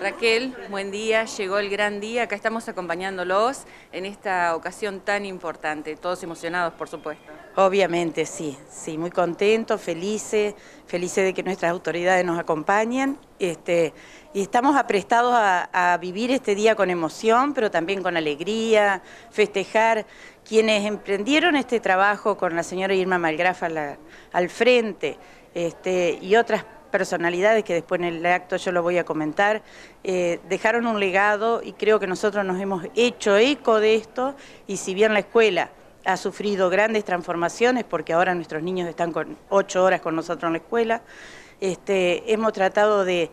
Raquel, buen día, llegó el gran día, acá estamos acompañándolos en esta ocasión tan importante, todos emocionados por supuesto. Obviamente, sí, sí, muy contentos, felices, felices de que nuestras autoridades nos acompañen este, y estamos aprestados a, vivir este día con emoción, pero también con alegría, festejar quienes emprendieron este trabajo con la señora Irma Malgrafa al frente este, y otras personalidades que después en el acto yo lo voy a comentar, eh, dejaron un legado y creo que nosotros nos hemos hecho eco de esto y si bien la escuela ha sufrido grandes transformaciones porque ahora nuestros niños están con ocho horas con nosotros en la escuela, este, hemos tratado de,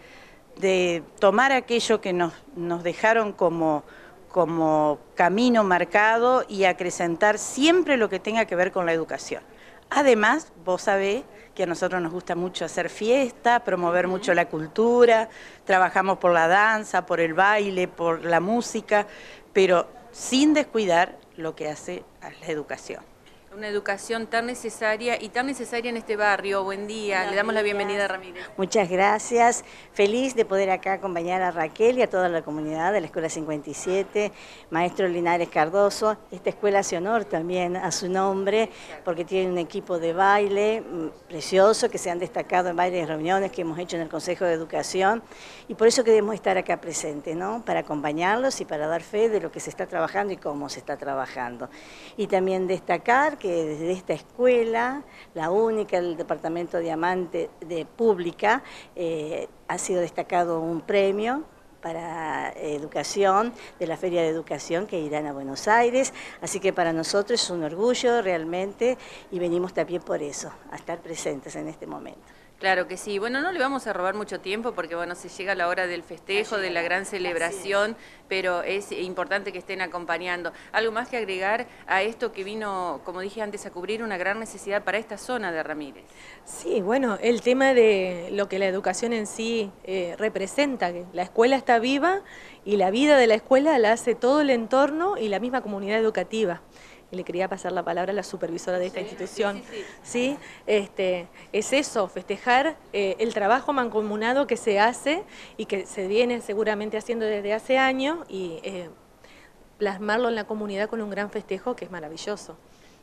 tomar aquello que nos, nos dejaron como, como camino marcado y acrecentar siempre lo que tenga que ver con la educación. Además, vos sabés que a nosotros nos gusta mucho hacer fiesta, promover mucho la cultura, trabajamos por la danza, por el baile, por la música, pero sin descuidar lo que hace a la educación una educación tan necesaria y tan necesaria en este barrio. Buen día, le damos la bienvenida a Ramírez. Muchas gracias, feliz de poder acá acompañar a Raquel y a toda la comunidad de la Escuela 57, maestro Linares Cardoso. Esta escuela hace honor también a su nombre porque tiene un equipo de baile mm, precioso que se han destacado en varias reuniones que hemos hecho en el Consejo de Educación y por eso queremos estar acá presentes, ¿no? Para acompañarlos y para dar fe de lo que se está trabajando y cómo se está trabajando. Y también destacar que desde esta escuela, la única del Departamento Diamante de Pública, eh, ha sido destacado un premio para educación, de la Feria de Educación que irán a Buenos Aires. Así que para nosotros es un orgullo realmente y venimos también por eso, a estar presentes en este momento. Claro que sí. Bueno, no le vamos a robar mucho tiempo porque, bueno, se llega la hora del festejo, de la gran celebración, pero es importante que estén acompañando. ¿Algo más que agregar a esto que vino, como dije antes, a cubrir una gran necesidad para esta zona de Ramírez? Sí, bueno, el tema de lo que la educación en sí eh, representa, que la escuela está viva y la vida de la escuela la hace todo el entorno y la misma comunidad educativa y le quería pasar la palabra a la supervisora de esta institución. Sí, Este, es eso, festejar eh, el trabajo mancomunado que se hace y que se viene seguramente haciendo desde hace años y eh, plasmarlo en la comunidad con un gran festejo que es maravilloso.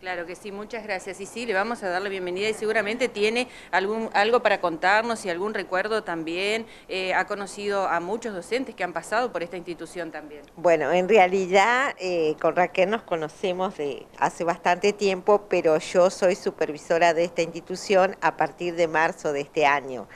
Claro que sí, muchas gracias. Y sí, le vamos a dar la bienvenida y seguramente tiene algún, algo para contarnos y algún recuerdo también. Eh, ha conocido a muchos docentes que han pasado por esta institución también. Bueno, en realidad eh, con Raquel nos conocemos de hace bastante tiempo, pero yo soy supervisora de esta institución a partir de marzo de este año.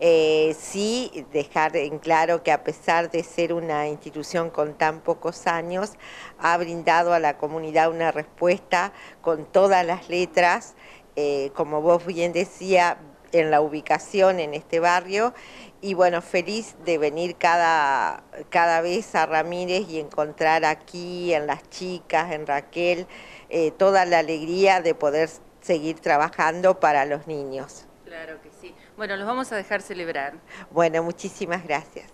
Eh, sí, dejar en claro que a pesar de ser una institución con tan pocos años, ha brindado a la comunidad una respuesta con todas las letras, eh, como vos bien decía, en la ubicación en este barrio y bueno, feliz de venir cada, cada vez a Ramírez y encontrar aquí en las chicas, en Raquel, eh, toda la alegría de poder seguir trabajando para los niños. Claro que sí. Bueno, los vamos a dejar celebrar. Bueno, muchísimas gracias.